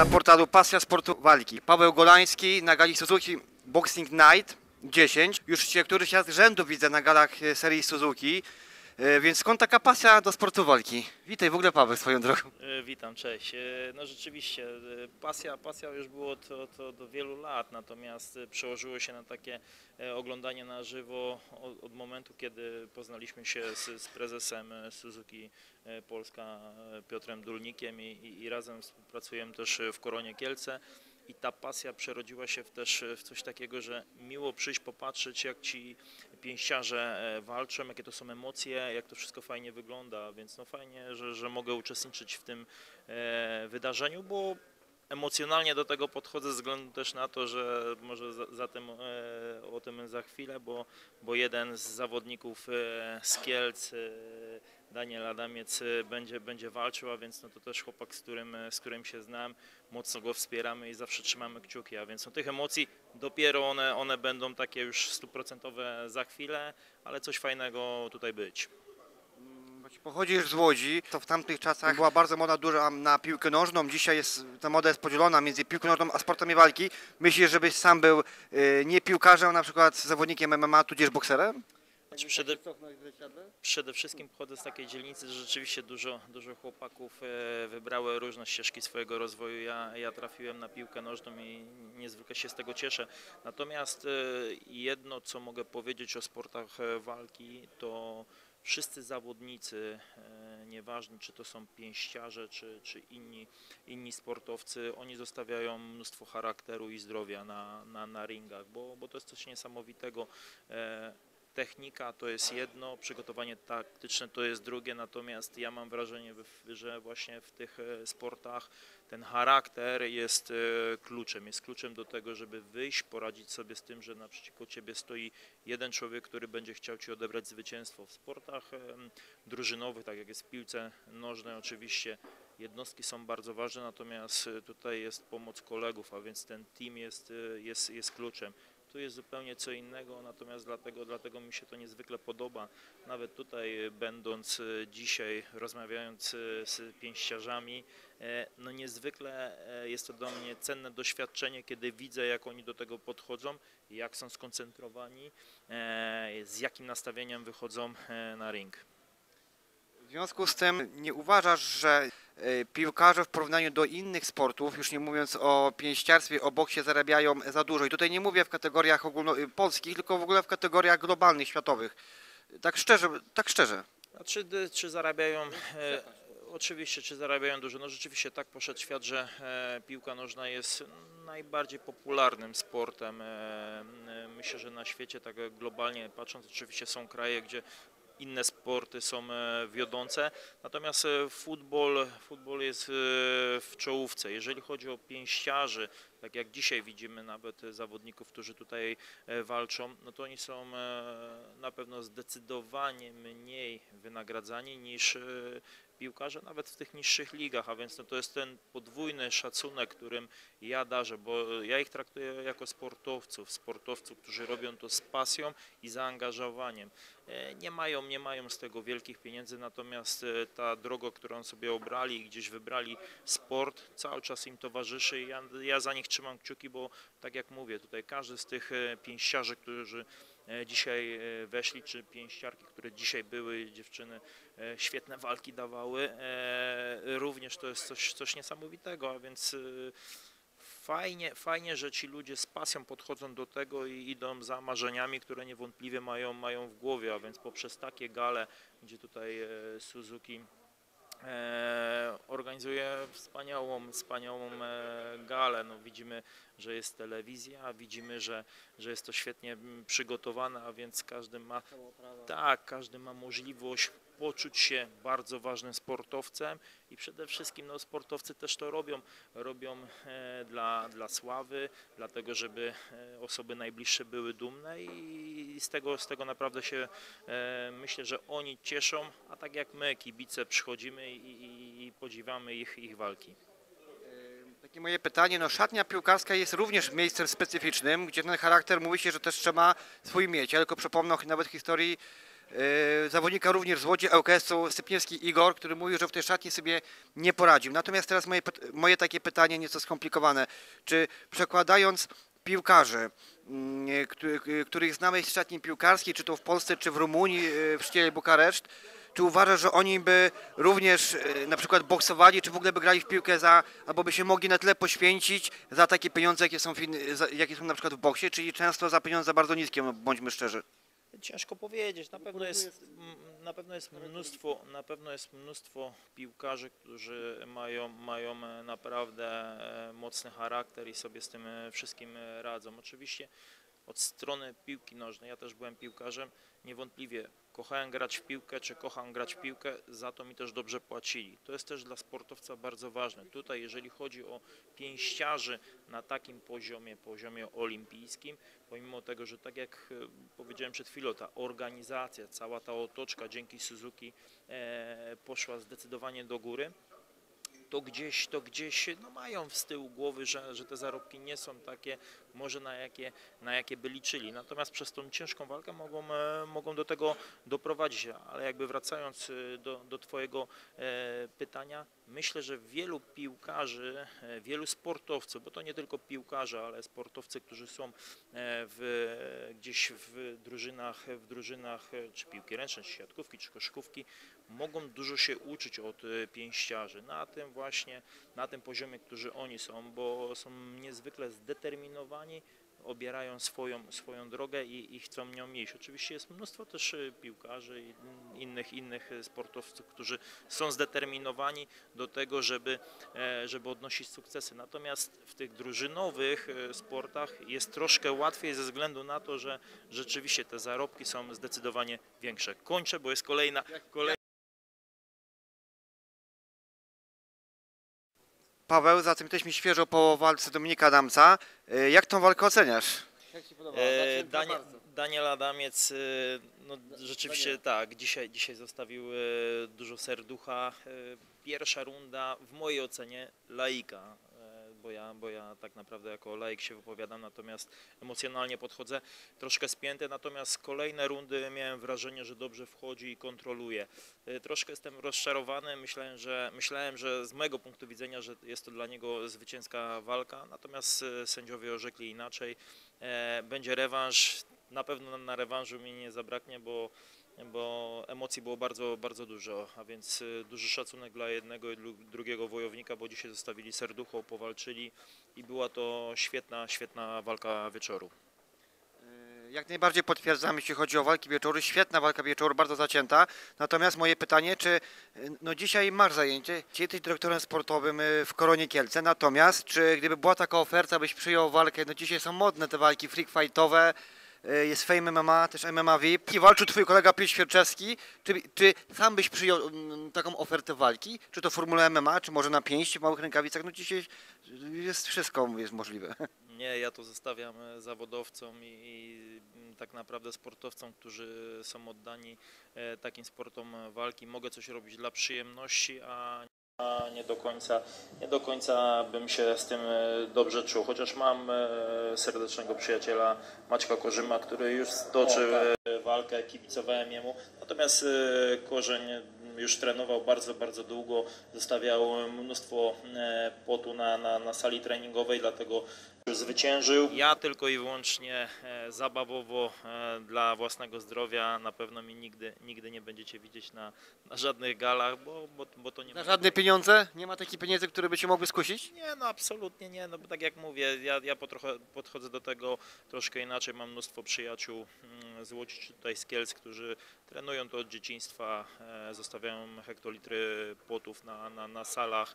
na portalu Pasja Sportu Walki. Paweł Golański na gali Suzuki Boxing Night 10. Już się któryś raz rzędu widzę na galach e, serii Suzuki. E, Więc skąd taka pasja do sportu walki? Witaj w ogóle Paweł swoją drogą. E, Witam, cześć. E, No rzeczywiście, pasja, pasja już było to, to do wielu lat, natomiast przełożyło się na takie oglądanie na żywo od, od momentu, kiedy poznaliśmy się z, z prezesem Suzuki Polska Piotrem Dulnikiem i, i, i razem współpracujemy też w Koronie Kielce. I ta pasja przerodziła się też e, w coś takiego, że miło przyjść, popatrzeć jak ci pięściarze e, walczą, jakie to są emocje, jak to wszystko fajnie wygląda, więc no fajnie, że, że mogę uczestniczyć w tym e, wydarzeniu, bo emocjonalnie do tego podchodzę ze względu też na to, że może za, za tym, o tym za chwilę, bo, bo jeden z zawodników z Kielc, Daniel Adamiec e, będzie, będzie walczył, a więc no to też chłopak, z którym, e, z którym się znam, mocno go wspieramy i zawsze trzymamy kciuki, a więc no tych emocji dopiero one, one będą takie już stuprocentowe za chwilę, ale coś fajnego tutaj być. Pochodzisz z Łodzi, to w tamtych czasach była bardzo moda duża na piłkę nożną. Dzisiaj jest, ta moda jest podzielona między piłką nożną a sportami walki. Myślisz, żebyś sam był e, nie piłkarzem, na przykład zawodnikiem MMA, tudzież bokserem? Znaczy przede, przede wszystkim pochodzę z takiej dzielnicy, że rzeczywiście dużo, dużo chłopaków e, wybrały różne ścieżki swojego rozwoju. Ja, ja trafiłem na piłkę nożną i niezwykle się z tego cieszę. Natomiast e, jedno, co mogę powiedzieć o sportach e, walki, to wszyscy zawodnicy, nieważne czy to są pięściarze, czy, czy inni, inni sportowcy, oni zostawiają mnóstwo charakteru i zdrowia na, na, na ringach, bo, bo to jest coś niesamowitego. Technika to jest jedno, przygotowanie taktyczne to jest drugie, natomiast ja mam wrażenie, że właśnie w tych e, sportach ten charakter jest e, kluczem, jest kluczem do tego, żeby wyjść, poradzić sobie z tym, że naprzeciwko ciebie stoi jeden człowiek, który będzie chciał ci odebrać zwycięstwo. W sportach drużynowych, tak jak jest w piłce nożnej oczywiście, jednostki są bardzo ważne, natomiast e, tutaj jest pomoc kolegów, a więc ten team jest, jest, jest kluczem. Tu jest zupełnie co innego, natomiast dlatego, dlatego mi się to niezwykle podoba. Nawet tutaj e, będąc e, dzisiaj, rozmawiając e, z pięściarzami, no niezwykle jest to dla mnie cenne doświadczenie, kiedy widzę jak oni do tego podchodzą, jak są skoncentrowani, z jakim nastawieniem wychodzą na ring. W związku z tym nie uważasz, że piłkarze w porównaniu do innych sportów, już nie mówiąc o pięściarstwie, o boksie, zarabiają za dużo. I tutaj nie mówię w kategoriach ogólno, y, tylko w ogóle w kategoriach globalnych, światowych. Tak szczerze, tak szczerze. A czy, d- czy zarabiają? Oczywiście, czy zarabiają dużo? No rzeczywiście tak poszedł świat, że e, piłka nożna jest najbardziej popularnym sportem. E, e, myślę, że na świecie, tak globalnie patrząc, oczywiście są kraje, gdzie inne sporty są e, wiodące, natomiast e, futbol, futbol jest e, w czołówce. Jeżeli chodzi o pięściarzy, tak jak dzisiaj widzimy nawet zawodników, którzy tutaj e, walczą, no to oni są e, na pewno zdecydowanie mniej wynagradzani niż e, piłkarze nawet w tych niższych ligach, a więc no to jest ten podwójny szacunek, którym ja darzę, bo ja ich traktuję jako sportowców, sportowców, którzy robią to z pasją i zaangażowaniem. Nie mają, nie mają z tego wielkich pieniędzy, natomiast ta droga, którą sobie obrali i gdzieś wybrali sport, cały czas im towarzyszy i ja, ja za nich trzymam kciuki, bo tak jak mówię, tutaj każdy z tych e, pięściarzy, którzy e, dzisiaj e, weszli, czy pięściarki, które dzisiaj były, dziewczyny, świetne walki dawały, również to jest coś, coś niesamowitego, a więc fajnie, fajnie, że ci ludzie z pasją podchodzą do tego i idą za marzeniami, które niewątpliwie mają, mają w głowie, a więc poprzez takie gale, gdzie tutaj Suzuki organizuje wspaniałą, wspaniałą e, galę. No, widzimy, że jest telewizja, widzimy, że, że jest to świetnie przygotowane, a więc każdy ma tak, każdy ma możliwość poczuć się bardzo ważnym sportowcem i przede wszystkim no, sportowcy też to robią, robią e, dla, dla sławy, dlatego żeby e, osoby najbliższe były dumne i, z, tego, z tego naprawdę się e, myślę, że oni cieszą, a tak jak my, kibice, przychodzimy i, i, i podziwiamy ich, ich walki. Takie moje pytanie, no szatnia piłkarska jest również miejscem specyficznym, gdzie ten charakter mówi się, że też trzeba swój mieć. Ja tylko przypomnę nawet historii zawodnika również z Łodzi ŁKS-u Sypniewski Igor, który mówił, że w tej szatni sobie nie poradził. Natomiast teraz moje, moje takie pytanie nieco skomplikowane. Czy przekładając piłkarzy, mm, któ- których znamy z szatni piłkarskiej, czy to w Polsce, czy w Rumunii, e, w Szciele Bukareszt, czy uważasz, że oni by również e, na przykład boksowali, czy w ogóle by grali w piłkę za, albo by się mogli na tyle poświęcić za takie pieniądze, jakie są, jakie są na przykład w boksie, czyli często za pieniądze bardzo niskie, bądźmy szczerzy. Ciężko powiedzieć. Na pewno jest, na pewno jest mnóstwo, na pewno jest mnóstwo piłkarzy, którzy mają, mają e, naprawdę e, mocny charakter i sobie z tym e, wszystkim radzą. Oczywiście od strony piłki nożnej, ja też byłem piłkarzem, niewątpliwie kochałem grać w piłkę, czy kocham grać w piłkę, za to mi też dobrze płacili. To jest też dla sportowca bardzo ważne. Tutaj, jeżeli chodzi o pięściarzy na takim poziomie, poziomie olimpijskim, pomimo tego, że tak jak e, powiedziałem przed chwilą, ta organizacja, cała ta otoczka dzięki Suzuki e, poszła zdecydowanie do góry, to gdzieś, to gdzieś no mają z tyłu głowy, że, że te zarobki nie są takie, może na jakie, na jakie by liczyli. Natomiast przez tą ciężką walkę mogą, e, mogą do tego doprowadzić. Ale jakby wracając e, do, do Twojego e, pytania, myślę, że wielu piłkarzy, e, wielu sportowców, bo to nie tylko piłkarze, ale sportowcy, którzy są e, w, gdzieś w drużynach, w drużynach e, czy piłki ręcznej, czy siatkówki, czy koszykówki, mogą dużo się uczyć od pięściarzy. Na tym właśnie, na tym poziomie, którzy oni są, bo są niezwykle zdeterminowani, obierają swoją, swoją drogę i, i chcą nią iść. Oczywiście jest mnóstwo też e, piłkarzy i innych, innych sportowców, którzy są zdeterminowani do tego, żeby, e, żeby odnosić sukcesy. Natomiast w tych drużynowych e, sportach jest troszkę łatwiej ze względu na to, że rzeczywiście te zarobki są zdecydowanie większe. Kończę, bo jest kolejna, kolejna Paweł, zatem jesteśmy świeżo po walce Dominika Adamca. E, Jak tą walkę oceniasz? Jak ci podoba? E, Danie, Daniel Adamiec, e, no rzeczywiście tak, dzisiaj, dzisiaj zostawił e, dużo serducha. Pierwsza runda w mojej ocenie laika, bo ja, bo ja tak naprawdę jako laik się wypowiadam, natomiast emocjonalnie podchodzę troszkę spięty, natomiast kolejne rundy miałem wrażenie, że dobrze wchodzi i kontroluje. E, Troszkę jestem rozczarowany, myślałem, że, myślałem, że z mojego punktu widzenia, że jest to dla niego zwycięska walka, natomiast e, sędziowie orzekli inaczej. E, Będzie rewanż, na pewno na rewanżu mi nie zabraknie, bo, bo emocji było bardzo, bardzo dużo, a więc e, duży szacunek dla jednego i dru- drugiego wojownika, bo dzisiaj zostawili serducho, powalczyli i była to świetna, świetna walka wieczoru. E, Jak najbardziej potwierdzam, jeśli chodzi o walki wieczoru. Świetna walka wieczoru, bardzo zacięta. Natomiast moje pytanie, czy e, no dzisiaj masz zajęcie, czy jesteś dyrektorem sportowym w Koronie Kielce, natomiast czy gdyby była taka oferta, byś przyjął walkę, no dzisiaj są modne te walki freak fightowe, jest Fame MMA, też MMA VIP i walczył twój kolega Piotr Świerczewski, czy, czy sam byś przyjął mm, taką ofertę walki, czy to formule MMA, czy może na pięści w małych rękawicach, no dzisiaj jest wszystko jest możliwe. Nie, ja to zostawiam e, zawodowcom i, i m, tak naprawdę sportowcom, którzy są oddani e, takim sportom e, walki. Mogę coś robić dla przyjemności, a nie do końca, nie do końca bym się z tym e, dobrze czuł. Chociaż mam e, serdecznego przyjaciela Maćka Korzyma, który już stoczył e, walkę, kibicowałem jemu. Natomiast Korzeń już trenował bardzo, bardzo długo, zostawiał mnóstwo potu na, na, na sali treningowej, dlatego zwyciężył. Ja tylko i wyłącznie e, zabawowo e, dla własnego zdrowia na pewno mi nigdy, nigdy nie będziecie widzieć na, na żadnych galach, bo, bo, bo to nie Na ma. żadne pieniądze? Nie ma takich pieniędzy, które by cię mogły skusić? Nie, no absolutnie nie, no bo tak jak mówię, ja, ja potrochę, podchodzę do tego troszkę inaczej, mam mnóstwo przyjaciół mm, z Łodzi czy tutaj z Kielc, którzy trenują to od dzieciństwa, e, zostawiają hektolitry potów na, na, na salach,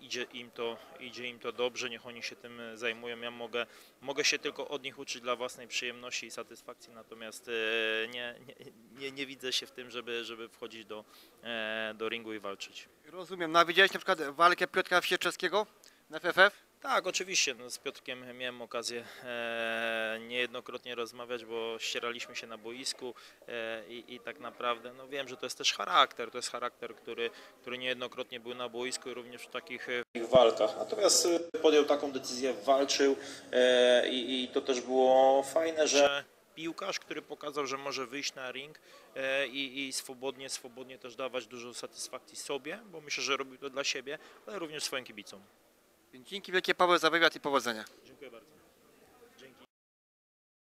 idzie, im to, idzie im to dobrze, niech oni się tym zajmują, ja mogę, mogę się tylko od nich uczyć dla własnej przyjemności i satysfakcji, natomiast e, nie, nie, nie, nie widzę się w tym, żeby, żeby wchodzić do, e, do ringu i walczyć. Rozumiem. No a widziałeś na przykład walkę Piotra Wsieczewskiego na FFF? Tak, oczywiście. No, z Piotrkiem miałem okazję e, niejednokrotnie rozmawiać, bo ścieraliśmy się na boisku e, i, i tak naprawdę no, wiem, że to jest też charakter. To jest charakter, który, który niejednokrotnie był na boisku i również w takich e, walkach. Natomiast e, podjął taką decyzję, walczył e, i, i to też było fajne, że piłkarz, który pokazał, że może wyjść na ring e, i, i swobodnie, swobodnie też dawać dużo satysfakcji sobie, bo myślę, że robił to dla siebie, ale również swoim kibicom. Dzięki wielkie Paweł za wywiad i powodzenia. Dziękuję bardzo.